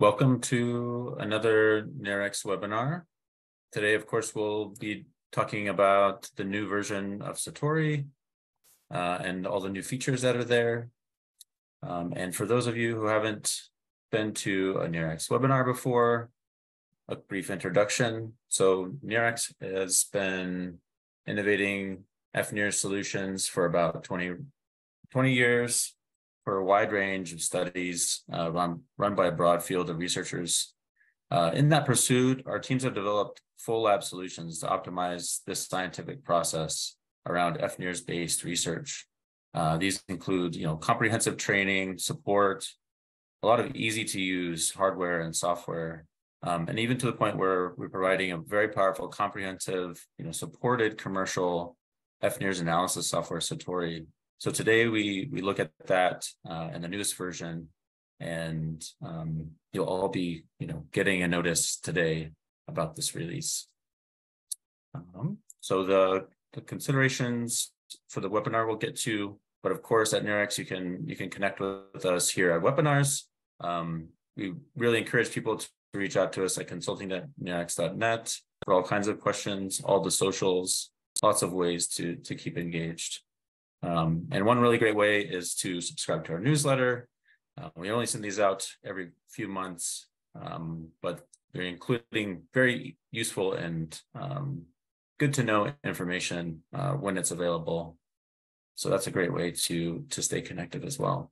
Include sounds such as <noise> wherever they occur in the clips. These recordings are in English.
Welcome to another NIRx webinar. Today, of course, we'll be talking about the new version of Satori uh, and all the new features that are there. Um, and for those of you who haven't been to a NIRx webinar before, a brief introduction. So NIRx has been innovating FNIR solutions for about 20, 20 years for a wide range of studies uh, run, run by a broad field of researchers. Uh, in that pursuit, our teams have developed full lab solutions to optimize this scientific process around FNIRS based research. Uh, these include, you know, comprehensive training, support, a lot of easy to use hardware and software, um, and even to the point where we're providing a very powerful, comprehensive, you know, supported commercial FNIRS analysis software, Satori, so today we we look at that uh, in the newest version, and um, you'll all be you know getting a notice today about this release. Um, so the the considerations for the webinar we'll get to, but of course at NIRx you can you can connect with us here at webinars. Um, we really encourage people to reach out to us at consulting.nirx.net for all kinds of questions, all the socials, lots of ways to to keep engaged. Um, and one really great way is to subscribe to our newsletter. Uh, we only send these out every few months, um, but they're including very useful and um, good to know information uh, when it's available. So that's a great way to, to stay connected as well.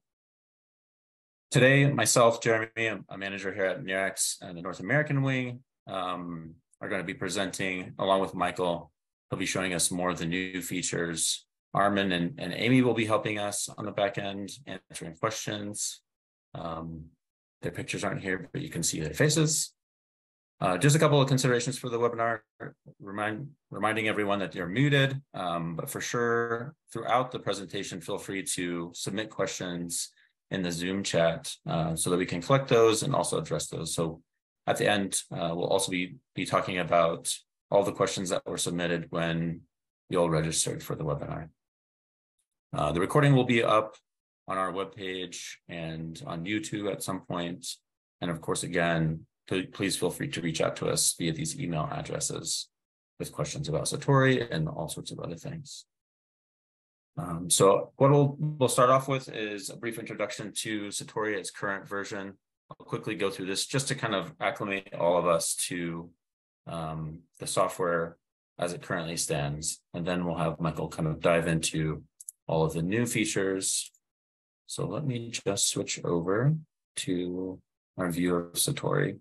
Today, myself, Jeremy, I'm a manager here at NIRx and the North American wing, um, are going to be presenting along with Michael. He'll be showing us more of the new features Armin and, and Amy will be helping us on the back end, answering questions. Um, their pictures aren't here, but you can see their faces. Uh, just a couple of considerations for the webinar. Remind, reminding everyone that you're muted, um, but for sure, throughout the presentation, feel free to submit questions in the Zoom chat uh, so that we can collect those and also address those. So at the end, uh, we'll also be, be talking about all the questions that were submitted when you all registered for the webinar. Uh, the recording will be up on our webpage and on YouTube at some point. And of course, again, please feel free to reach out to us via these email addresses with questions about Satori and all sorts of other things. Um, so what we'll, we'll start off with is a brief introduction to Satori, its current version. I'll quickly go through this just to kind of acclimate all of us to um, the software as it currently stands. And then we'll have Michael kind of dive into all of the new features. So let me just switch over to our view of Satori.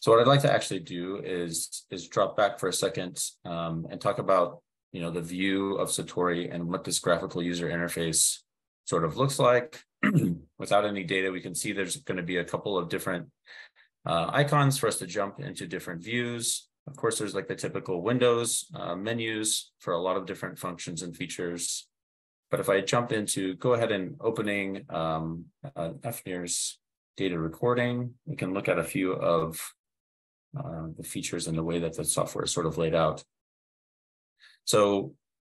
So what I'd like to actually do is, is drop back for a second um, and talk about you know, the view of Satori and what this graphical user interface sort of looks like. <clears throat> Without any data, we can see there's going to be a couple of different uh, icons for us to jump into different views. Of course, there's like the typical Windows uh, menus for a lot of different functions and features. But if I jump into go ahead and opening um, uh, FNIRS data recording, we can look at a few of uh, the features and the way that the software is sort of laid out. So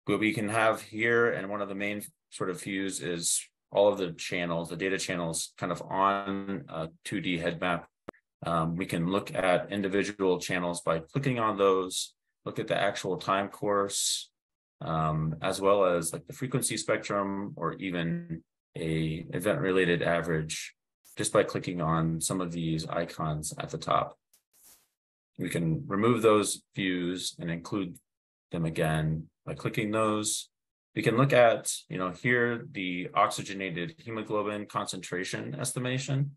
what we can have here, and one of the main sort of views is all of the channels, the data channels kind of on a 2D head map um, we can look at individual channels by clicking on those, look at the actual time course, um, as well as like the frequency spectrum or even a event related average just by clicking on some of these icons at the top. We can remove those views and include them again by clicking those. We can look at, you know, here the oxygenated hemoglobin concentration estimation.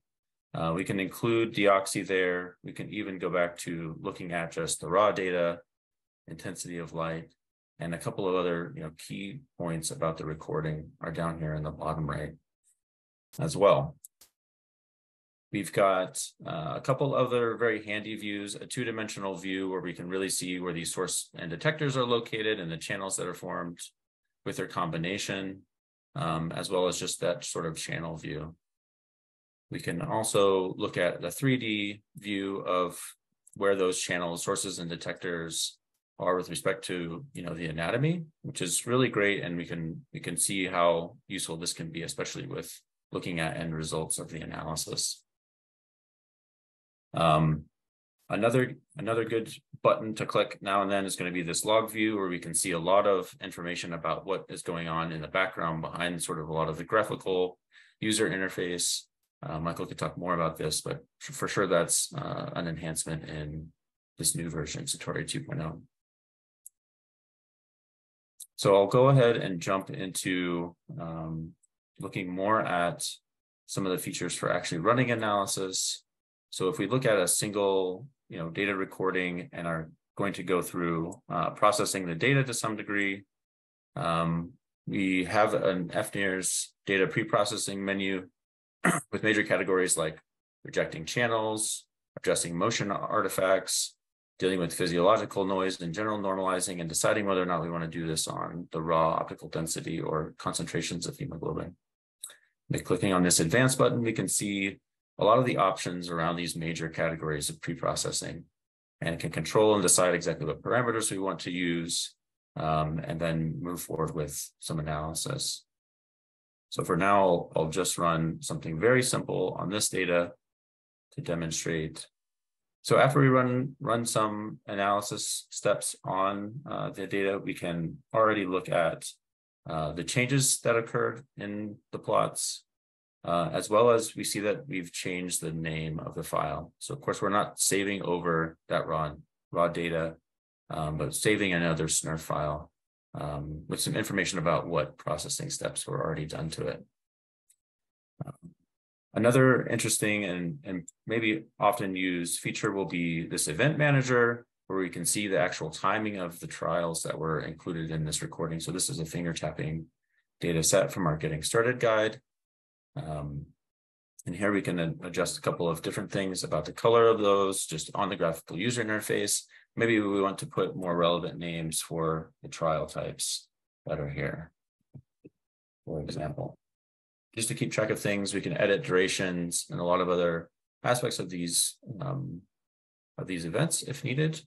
Uh, we can include deoxy there. We can even go back to looking at just the raw data, intensity of light, and a couple of other you know, key points about the recording are down here in the bottom right as well. We've got uh, a couple other very handy views, a two-dimensional view where we can really see where these source and detectors are located and the channels that are formed with their combination, um, as well as just that sort of channel view. We can also look at the 3D view of where those channels, sources, and detectors are with respect to you know the anatomy, which is really great, and we can we can see how useful this can be, especially with looking at end results of the analysis. Um, another another good button to click now and then is going to be this log view where we can see a lot of information about what is going on in the background behind sort of a lot of the graphical user interface. Uh, Michael could talk more about this, but for sure that's uh, an enhancement in this new version, Satori 2.0. So I'll go ahead and jump into um, looking more at some of the features for actually running analysis. So if we look at a single, you know, data recording and are going to go through uh, processing the data to some degree, um, we have an FNIRS data pre-processing menu with major categories like rejecting channels, addressing motion artifacts, dealing with physiological noise in general, normalizing and deciding whether or not we want to do this on the raw optical density or concentrations of hemoglobin. By clicking on this advanced button, we can see a lot of the options around these major categories of pre-processing and can control and decide exactly what parameters we want to use um, and then move forward with some analysis. So for now, I'll, I'll just run something very simple on this data to demonstrate so after we run run some analysis steps on uh, the data, we can already look at uh, the changes that occurred in the plots, uh, as well as we see that we've changed the name of the file. So of course, we're not saving over that raw, raw data, um, but saving another SNIRF file um, with some information about what processing steps were already done to it. Um, Another interesting and, and maybe often used feature will be this event manager, where we can see the actual timing of the trials that were included in this recording. So this is a finger tapping data set from our Getting Started guide. Um, and here we can adjust a couple of different things about the color of those just on the graphical user interface. Maybe we want to put more relevant names for the trial types that are here, for example just to keep track of things. We can edit durations and a lot of other aspects of these um, of these events if needed.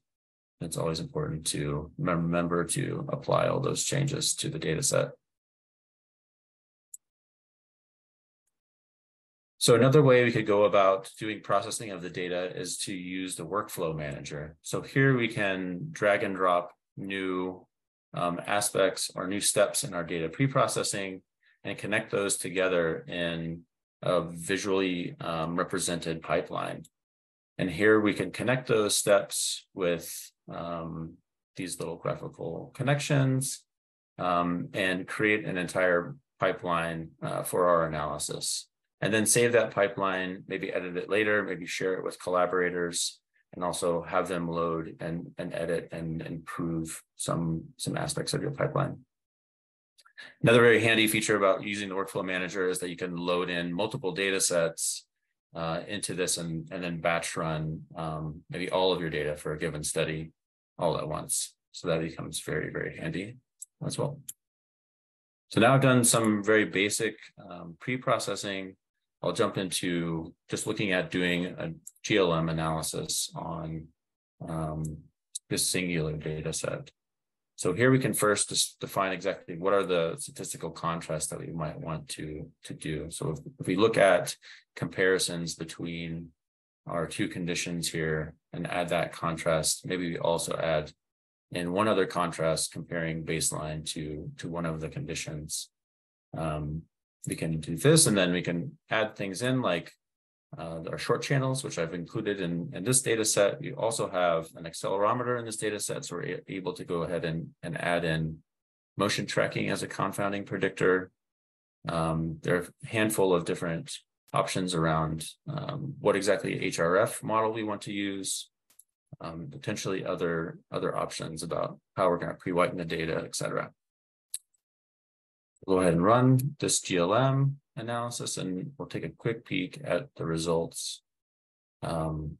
It's always important to remember to apply all those changes to the data set. So another way we could go about doing processing of the data is to use the workflow manager. So here we can drag and drop new um, aspects or new steps in our data pre-processing and connect those together in a visually um, represented pipeline. And here we can connect those steps with um, these little graphical connections um, and create an entire pipeline uh, for our analysis. And then save that pipeline, maybe edit it later, maybe share it with collaborators, and also have them load and, and edit and improve some, some aspects of your pipeline. Another very handy feature about using the workflow manager is that you can load in multiple data sets uh, into this and, and then batch run um, maybe all of your data for a given study all at once. So that becomes very, very handy as well. So now I've done some very basic um, pre-processing. I'll jump into just looking at doing a GLM analysis on um, this singular data set. So here we can first just define exactly what are the statistical contrasts that we might want to, to do. So if, if we look at comparisons between our two conditions here and add that contrast, maybe we also add in one other contrast comparing baseline to, to one of the conditions. Um, we can do this and then we can add things in like uh, our short channels, which I've included in, in this data set. You also have an accelerometer in this data set, so we're able to go ahead and, and add in motion tracking as a confounding predictor. Um, there are a handful of different options around um, what exactly HRF model we want to use, um, potentially other, other options about how we're going to pre-whiten the data, et cetera. Go ahead and run this GLM analysis and we'll take a quick peek at the results. Um,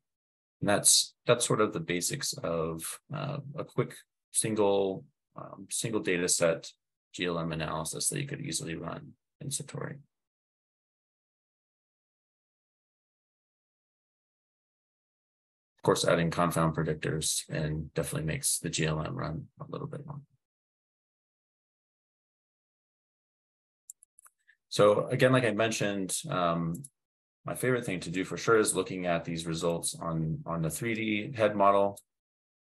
and that's that's sort of the basics of uh, a quick single um, single data set GLM analysis that you could easily run in Satori. Of course, adding confound predictors and definitely makes the GLM run a little bit longer. So again, like I mentioned, um, my favorite thing to do for sure is looking at these results on, on the 3D head model.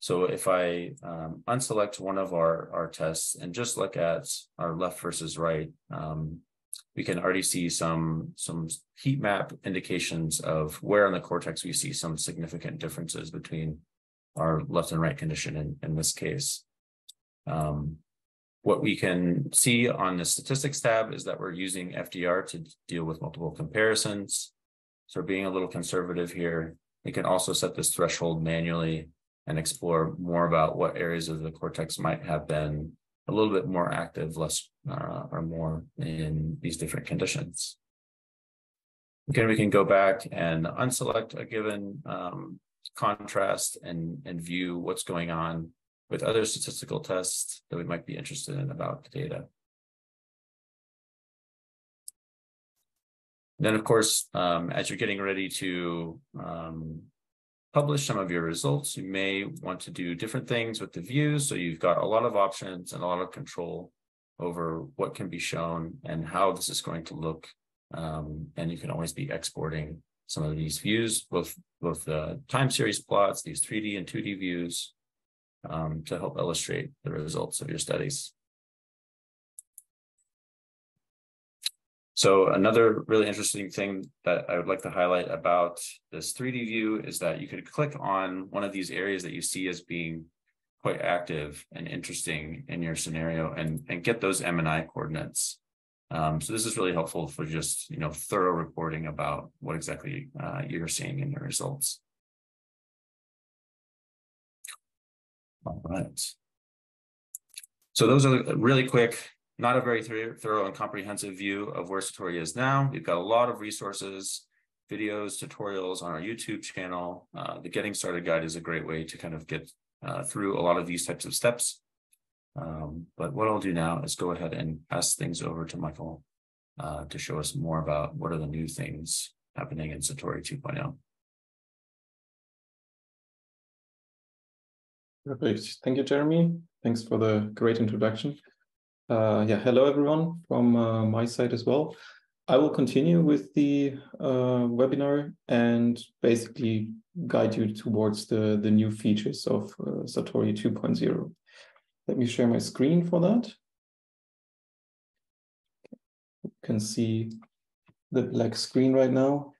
So if I um, unselect one of our, our tests and just look at our left versus right, um, we can already see some, some heat map indications of where on the cortex we see some significant differences between our left and right condition in, in this case. Um, what we can see on the statistics tab is that we're using FDR to deal with multiple comparisons. So being a little conservative here, we can also set this threshold manually and explore more about what areas of the cortex might have been a little bit more active, less uh, or more in these different conditions. Again, we can go back and unselect a given um, contrast and, and view what's going on with other statistical tests that we might be interested in about the data. Then, of course, um, as you're getting ready to um, publish some of your results, you may want to do different things with the views. So you've got a lot of options and a lot of control over what can be shown and how this is going to look. Um, and you can always be exporting some of these views, both, both the time series plots, these 3D and 2D views, um, to help illustrate the results of your studies. So another really interesting thing that I would like to highlight about this 3D view is that you could click on one of these areas that you see as being quite active and interesting in your scenario and, and get those MNI coordinates. Um, so this is really helpful for just, you know, thorough reporting about what exactly uh, you're seeing in your results. All right. So those are really quick, not a very thorough and comprehensive view of where Satori is now. We've got a lot of resources, videos, tutorials on our YouTube channel. Uh, the Getting Started Guide is a great way to kind of get uh, through a lot of these types of steps. Um, but what I'll do now is go ahead and pass things over to Michael uh, to show us more about what are the new things happening in Satori 2.0. Perfect. Thank you, Jeremy. Thanks for the great introduction. Uh, yeah, hello everyone from uh, my side as well. I will continue with the uh, webinar and basically guide you towards the, the new features of uh, Satori 2.0. Let me share my screen for that. You can see the black screen right now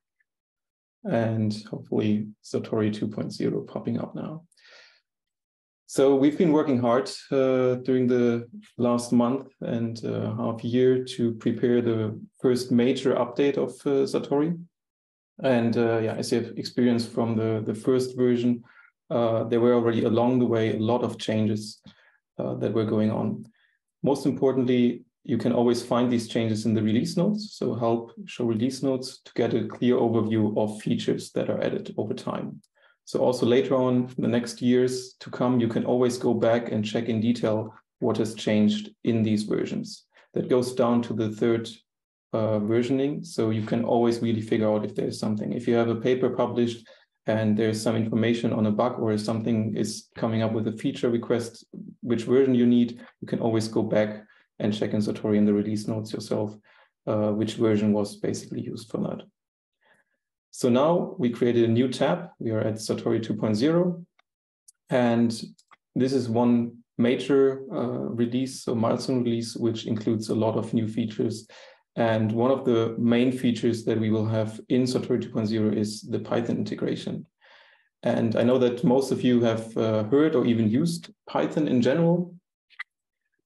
and hopefully Satori 2.0 popping up now. So we've been working hard uh, during the last month and uh, half year to prepare the first major update of uh, Satori. And uh, yeah, as you have experienced from the, the first version, uh, there were already along the way a lot of changes uh, that were going on. Most importantly, you can always find these changes in the release notes. So help show release notes to get a clear overview of features that are added over time. So also later on, the next years to come, you can always go back and check in detail what has changed in these versions. That goes down to the third uh, versioning. So you can always really figure out if there's something. If you have a paper published and there's some information on a bug or if something is coming up with a feature request, which version you need, you can always go back and check in Satori in the release notes yourself, uh, which version was basically used for that. So now we created a new tab. We are at Satori 2.0. And this is one major uh, release, so milestone release, which includes a lot of new features. And one of the main features that we will have in Satori 2.0 is the Python integration. And I know that most of you have uh, heard or even used Python in general.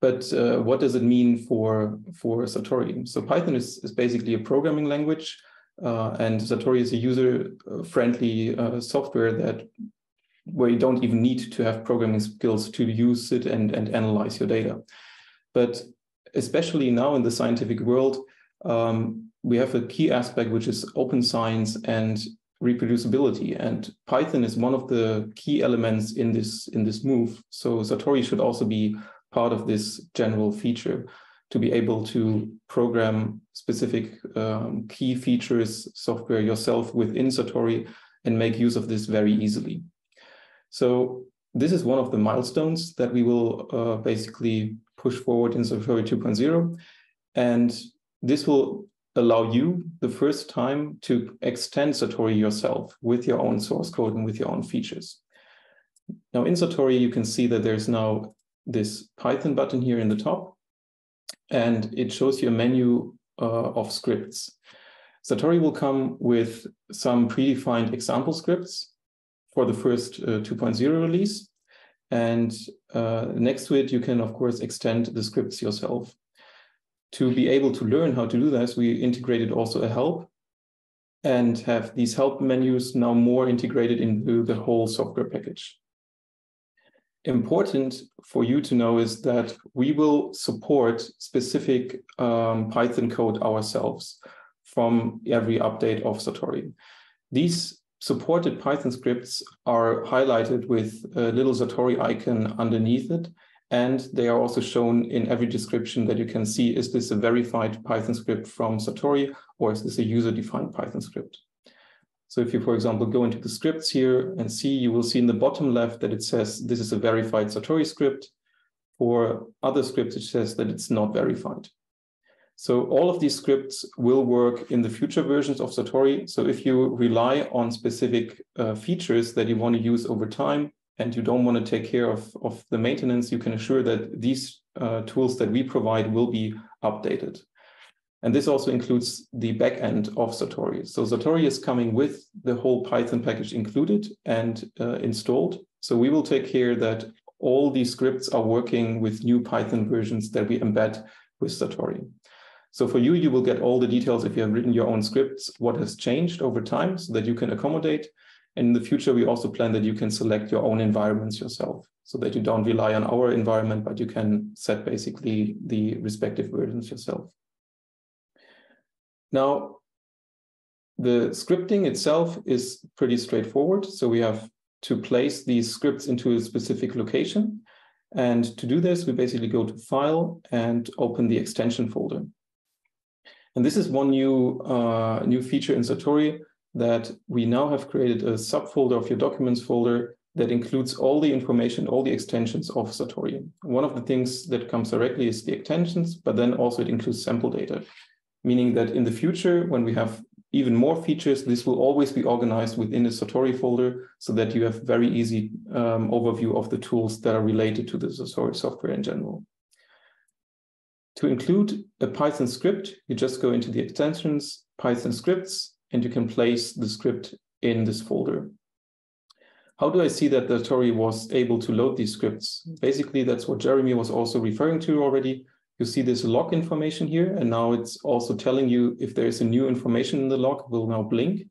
But uh, what does it mean for, for Satori? So Python is, is basically a programming language, uh, and Satori is a user-friendly uh, software that where you don't even need to have programming skills to use it and, and analyze your data. But especially now in the scientific world, um, we have a key aspect, which is open science and reproducibility. And Python is one of the key elements in this, in this move. So Satori should also be part of this general feature to be able to program specific um, key features software yourself within Satori and make use of this very easily. So this is one of the milestones that we will uh, basically push forward in Satori 2.0. And this will allow you the first time to extend Satori yourself with your own source code and with your own features. Now in Satori, you can see that there's now this Python button here in the top, and it shows you a menu uh, of scripts. Satori will come with some predefined example scripts for the first uh, 2.0 release. And uh, next to it, you can, of course, extend the scripts yourself. To be able to learn how to do this, we integrated also a help and have these help menus now more integrated into the whole software package. Important for you to know is that we will support specific um, Python code ourselves from every update of Satori. These supported Python scripts are highlighted with a little Satori icon underneath it. And they are also shown in every description that you can see, is this a verified Python script from Satori, or is this a user-defined Python script? So if you, for example, go into the scripts here and see, you will see in the bottom left that it says this is a verified Satori script. For other scripts, it says that it's not verified. So all of these scripts will work in the future versions of Satori. So if you rely on specific uh, features that you want to use over time and you don't want to take care of, of the maintenance, you can assure that these uh, tools that we provide will be updated. And this also includes the backend of Satori. So Satori is coming with the whole Python package included and uh, installed. So we will take care that all these scripts are working with new Python versions that we embed with Satori. So for you, you will get all the details if you have written your own scripts, what has changed over time so that you can accommodate. And in the future, we also plan that you can select your own environments yourself so that you don't rely on our environment, but you can set basically the respective versions yourself. Now, the scripting itself is pretty straightforward. So we have to place these scripts into a specific location. And to do this, we basically go to File and open the extension folder. And this is one new, uh, new feature in Satori that we now have created a subfolder of your documents folder that includes all the information, all the extensions of Satori. One of the things that comes directly is the extensions, but then also it includes sample data, meaning that in the future, when we have even more features, this will always be organized within the Satori folder so that you have very easy um, overview of the tools that are related to the Satori software in general. To include a Python script, you just go into the extensions, Python scripts, and you can place the script in this folder. How do I see that the Satori was able to load these scripts? Basically, that's what Jeremy was also referring to already. You see this log information here, and now it's also telling you if there is a new information in the log, it will now blink.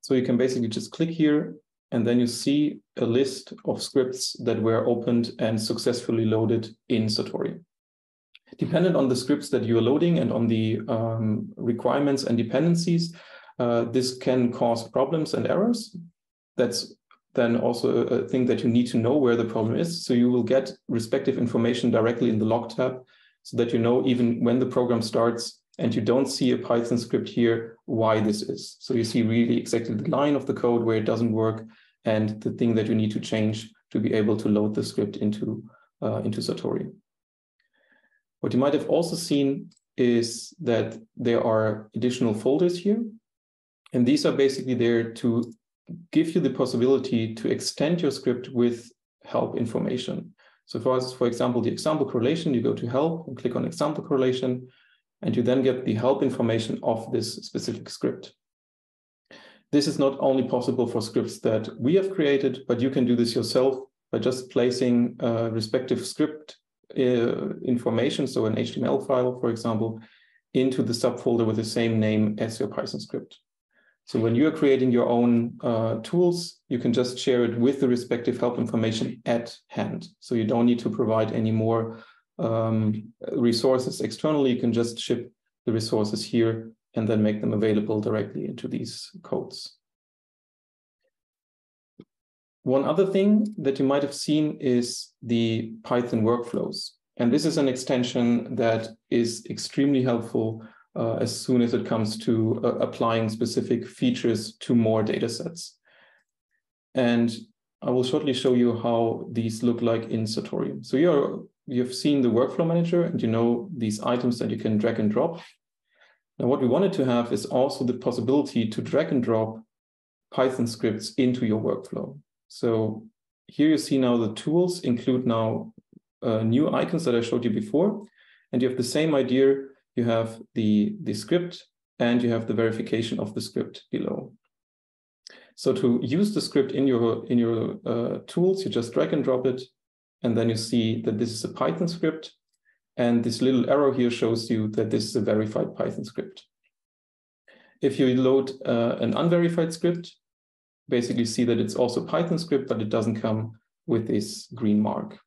So you can basically just click here, and then you see a list of scripts that were opened and successfully loaded in Satori dependent on the scripts that you're loading and on the um, requirements and dependencies, uh, this can cause problems and errors. That's then also a thing that you need to know where the problem is. So you will get respective information directly in the log tab so that you know even when the program starts and you don't see a Python script here, why this is. So you see really exactly the line of the code where it doesn't work and the thing that you need to change to be able to load the script into, uh, into Satori. What you might have also seen is that there are additional folders here. And these are basically there to give you the possibility to extend your script with help information. So for us, for example, the example correlation, you go to help and click on example correlation, and you then get the help information of this specific script. This is not only possible for scripts that we have created, but you can do this yourself by just placing respective script uh, information, so an HTML file, for example, into the subfolder with the same name as your Python script. So when you're creating your own uh, tools, you can just share it with the respective help information at hand. So you don't need to provide any more um, resources externally. You can just ship the resources here and then make them available directly into these codes. One other thing that you might have seen is the Python workflows. And this is an extension that is extremely helpful uh, as soon as it comes to uh, applying specific features to more data sets. And I will shortly show you how these look like in Satori. So you're, you've seen the workflow manager and you know these items that you can drag and drop. Now, what we wanted to have is also the possibility to drag and drop Python scripts into your workflow. So here you see now the tools include now uh, new icons that I showed you before, and you have the same idea. You have the, the script and you have the verification of the script below. So to use the script in your in your uh, tools, you just drag and drop it, and then you see that this is a Python script, and this little arrow here shows you that this is a verified Python script. If you load uh, an unverified script, basically see that it's also Python script, but it doesn't come with this green mark.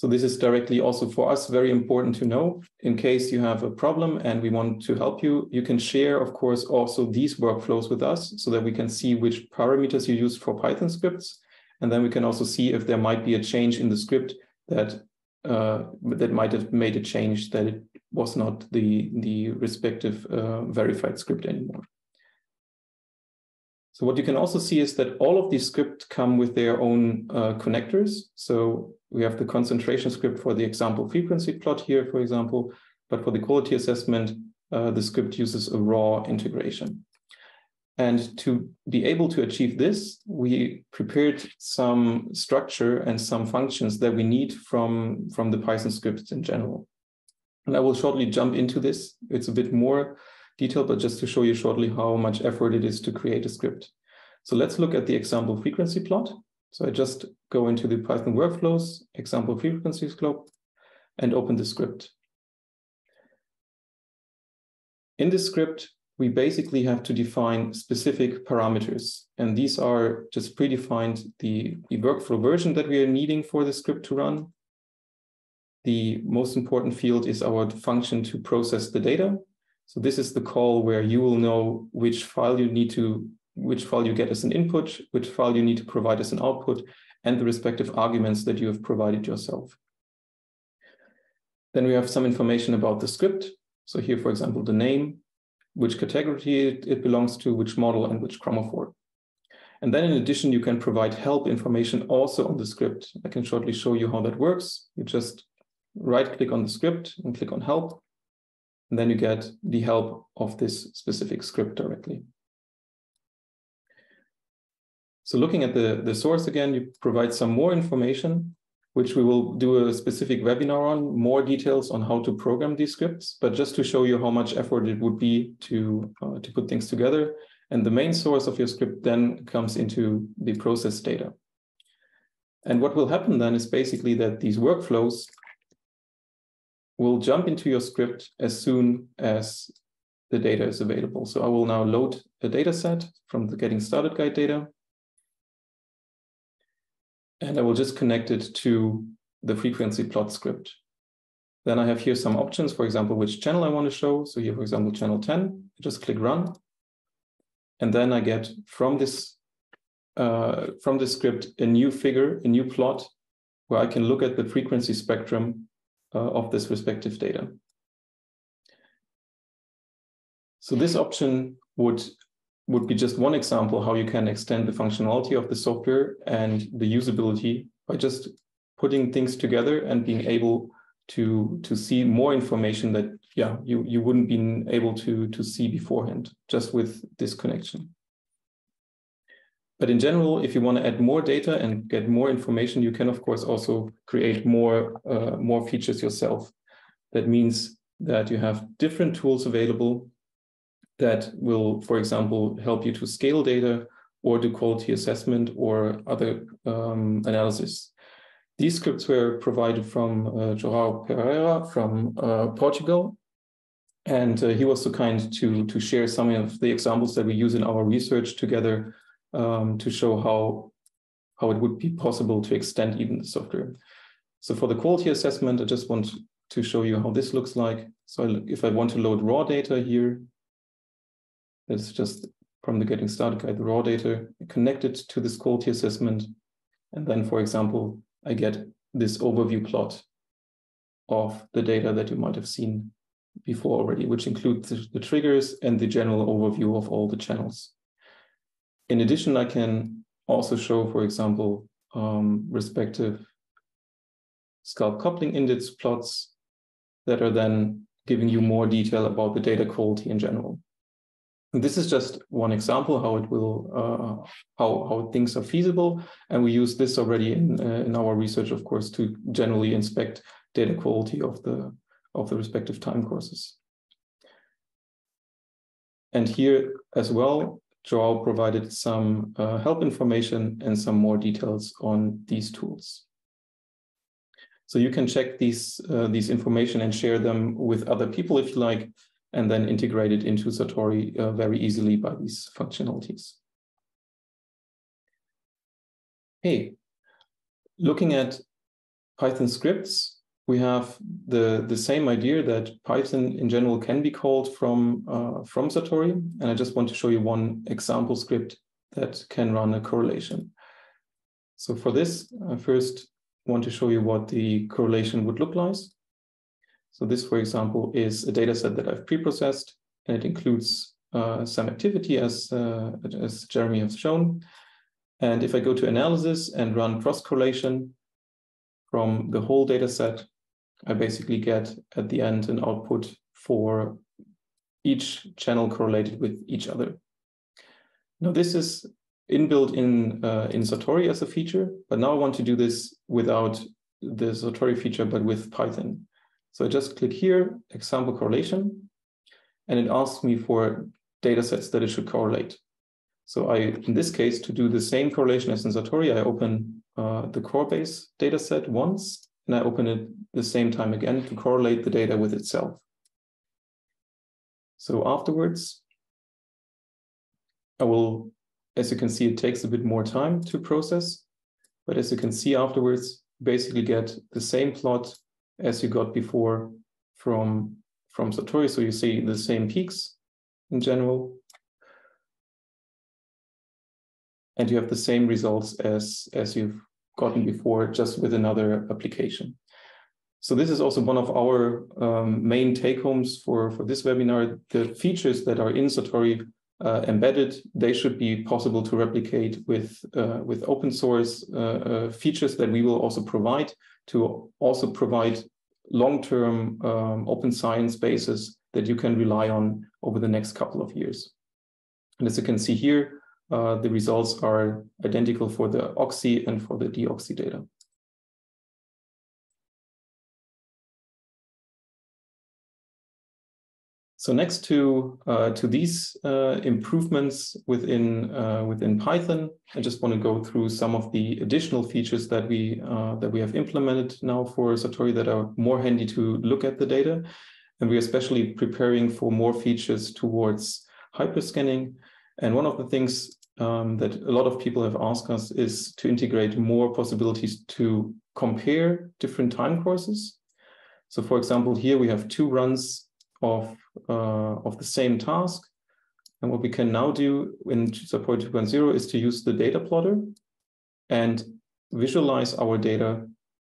So this is directly also for us very important to know in case you have a problem and we want to help you. You can share, of course, also these workflows with us so that we can see which parameters you use for Python scripts. And then we can also see if there might be a change in the script that uh, that might have made a change that it was not the, the respective uh, verified script anymore. So what you can also see is that all of these scripts come with their own uh, connectors. So we have the concentration script for the example frequency plot here, for example, but for the quality assessment, uh, the script uses a raw integration. And to be able to achieve this, we prepared some structure and some functions that we need from, from the Python scripts in general. And I will shortly jump into this. It's a bit more detailed, but just to show you shortly how much effort it is to create a script. So let's look at the example frequency plot. So I just go into the Python workflows, example frequency scope, and open the script. In this script, we basically have to define specific parameters. And these are just predefined the, the workflow version that we are needing for the script to run. The most important field is our function to process the data. So this is the call where you will know which file you need to which file you get as an input, which file you need to provide as an output, and the respective arguments that you have provided yourself. Then we have some information about the script. So here, for example, the name, which category it, belongs to, which model, and which chromophore. And then in addition, you can provide help information also on the script. I can shortly show you how that works. You just right click on the script and click on help. And then you get the help of this specific script directly. So looking at the, the source again, you provide some more information, which we will do a specific webinar on, more details on how to program these scripts, but just to show you how much effort it would be to, uh, to put things together. And the main source of your script then comes into the process data. And what will happen then is basically that these workflows will jump into your script as soon as the data is available. So I will now load a data set from the getting started guide data and I will just connect it to the frequency plot script. Then I have here some options, for example, which channel I want to show. So here, for example, channel 10, just click run. And then I get from this, uh, from this script a new figure, a new plot, where I can look at the frequency spectrum Uh, of this respective data. So this option would would be just one example how you can extend the functionality of the software and the usability by just putting things together and being able to to see more information that yeah you you wouldn't been able to to see beforehand just with this connection but in general if you want to add more data and get more information you can of course also create more uh, more features yourself that means that you have different tools available that will, for example, help you to scale data or do quality assessment or other um, analysis. These scripts were provided from uh, Joao Pereira from uh, Portugal. And uh, he was so kind to, to share some of the examples that we use in our research together um, to show how, how it would be possible to extend even the software. So for the quality assessment, I just want to show you how this looks like. So if I want to load raw data here, it's just from the getting started guide, the raw data connected to this quality assessment. And then, for example, I get this overview plot of the data that you might have seen before already, which includes the, the triggers and the general overview of all the channels. In addition, I can also show, for example, um, respective scalp coupling index plots that are then giving you more detail about the data quality in general. And this is just one example how it will uh, how how things are feasible, and we use this already in uh, in our research, of course, to generally inspect data quality of the of the respective time courses. And here as well, Joao provided some uh, help information and some more details on these tools. So you can check these, uh, these information and share them with other people if you like, and then integrate it into Satori uh, very easily by these functionalities. Hey, looking at Python scripts, we have the, the same idea that Python in general can be called from, uh, from Satori. And I just want to show you one example script that can run a correlation. So for this, I first want to show you what the correlation would look like. So this, for example, is a data set that I've pre-processed, and it includes uh, some activity as, uh, as Jeremy has shown. And if I go to analysis and run cross correlation from the whole data set, I basically get at the end an output for each channel correlated with each other. Now this is inbuilt in, uh, in Satori as a feature, but now I want to do this without the Satori feature, but with Python. So I just click here, example correlation, and it asks me for data sets that it should correlate. So I, in this case, to do the same correlation as in Satori, I open uh, the core base data set once, and I open it the same time again to correlate the data with itself. So afterwards, I will, as you can see, it takes a bit more time to process, but as you can see afterwards, basically get the same plot as you got before from, from Satori. So you see the same peaks in general. And you have the same results as, as you've gotten before, just with another application. So this is also one of our um, main take homes for, for this webinar. The features that are in Satori uh, embedded, they should be possible to replicate with, uh, with open source uh, uh features that we will also provide to also provide long-term um, open science bases that you can rely on over the next couple of years. And as you can see here, uh, the results are identical for the oxy and for the deoxy data. So next to uh, to these uh, improvements within uh, within Python, I just want to go through some of the additional features that we uh, that we have implemented now for Satori that are more handy to look at the data, and we're especially preparing for more features towards hyperscanning. And one of the things um, that a lot of people have asked us is to integrate more possibilities to compare different time courses. So, for example, here we have two runs of, uh, of the same task. And what we can now do in Satori 2.0 is to use the data plotter and visualize our data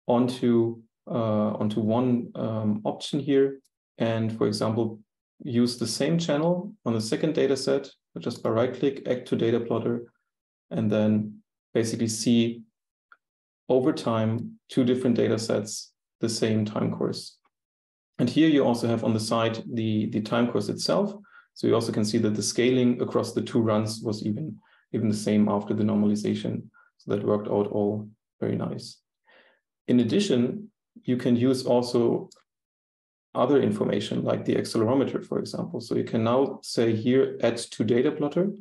onto, uh, onto one um, option here. And for example, use the same channel on the second data set, just by right click, add to data plotter, and then basically see over time two different data sets, the same time course. And here you also have on the side the, the time course itself. So you also can see that the scaling across the two runs was even, even the same after the normalization. So that worked out all very nice. In addition, you can use also other information like the accelerometer, for example. So you can now say here, add to data plotter.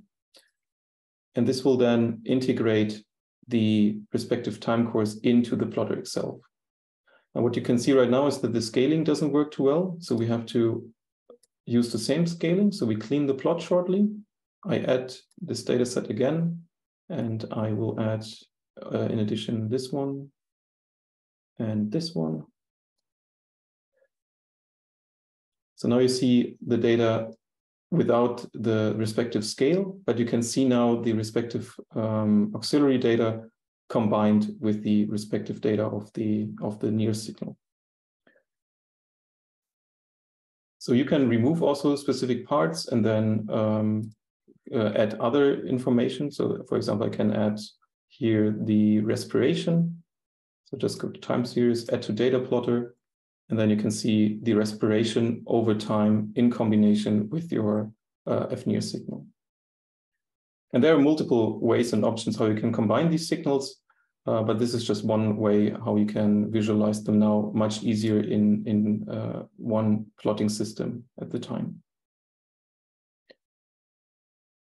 And this will then integrate the respective time course into the plotter itself. And what you can see right now is that the scaling doesn't work too well. So we have to use the same scaling. So we clean the plot shortly. I add this data set again, and I will add, uh, in addition, this one and this one. So now you see the data without the respective scale, but you can see now the respective um, auxiliary data combined with the respective data of the, of the near signal. So you can remove also specific parts and then um, uh, add other information. So for example, I can add here the respiration. So just go to time series, add to data plotter, And then you can see the respiration over time in combination with your uh, fNIR signal. And there are multiple ways and options how you can combine these signals, uh, but this is just one way how you can visualize them now much easier in, in uh, one plotting system at the time.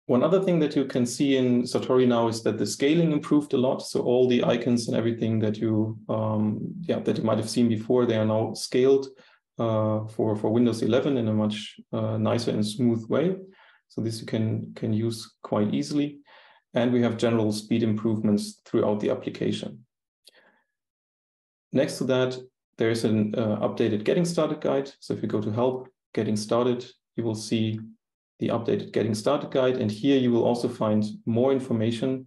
One other thing that you can see in Satori now is that the scaling improved a lot. So all the icons and everything that you um, yeah that you might have seen before, they are now scaled uh, for for Windows 11 in a much uh, nicer and smooth way. So this you can can use quite easily, and we have general speed improvements throughout the application. Next to that, there is an uh, updated Getting Started guide. So if you go to Help, Getting Started, you will see the updated Getting Started guide. And here you will also find more information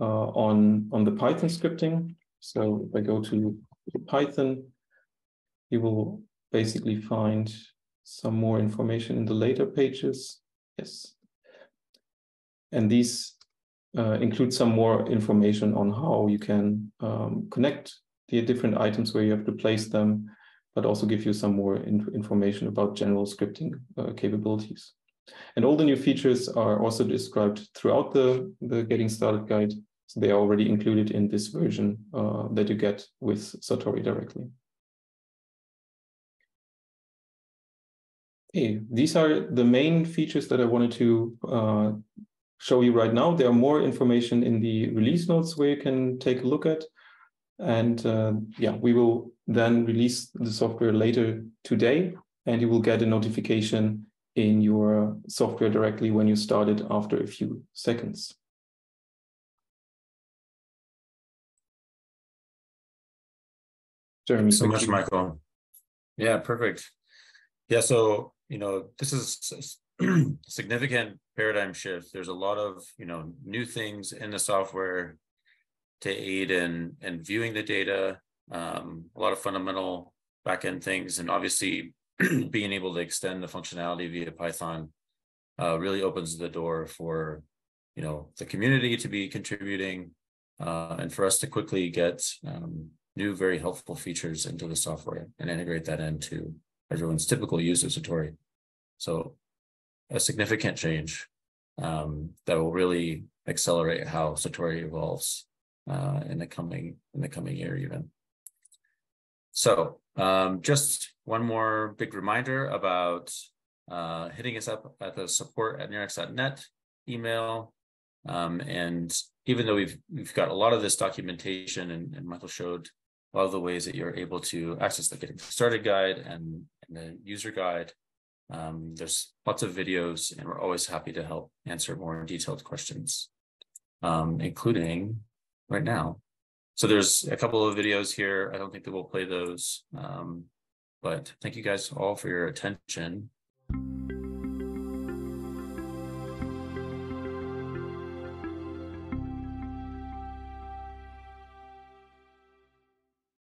uh, on, on the Python scripting. So if I go to Python, you will basically find some more information in the later pages. Yes. And these uh, include some more information on how you can um, connect the different items where you have to place them, but also give you some more in information about general scripting uh, capabilities. And all the new features are also described throughout the, the Getting Started guide. So they are already included in this version uh, that you get with Satori directly. Okay, these are the main features that I wanted to uh, show you right now. There are more information in the release notes where you can take a look at. And uh, yeah, we will then release the software later today, and you will get a notification in your software directly when you start it after a few seconds. Jeremy. so much. Michael. Yeah, perfect. Yeah, so, you know, this is <clears throat> significant paradigm shift. There's a lot of, you know, new things in the software to aid in, in viewing the data, um, a lot of fundamental backend things, and obviously <clears throat> being able to extend the functionality via Python uh, really opens the door for you know the community to be contributing uh, and for us to quickly get um, new very helpful features into the software and integrate that into everyone's typical use of Satori. So a significant change um, that will really accelerate how Satori evolves uh, in the coming in the coming year even. So um, just one more big reminder about uh, hitting us up at the support at nirx.net email. Um, and even though we've we've got a lot of this documentation and, and Michael showed a lot of the ways that you're able to access the getting started guide and, and the user guide, um, there's lots of videos and we're always happy to help answer more detailed questions, um, including right now. So there's a couple of videos here. I don't think that we'll play those. Um, but thank you guys all for your attention.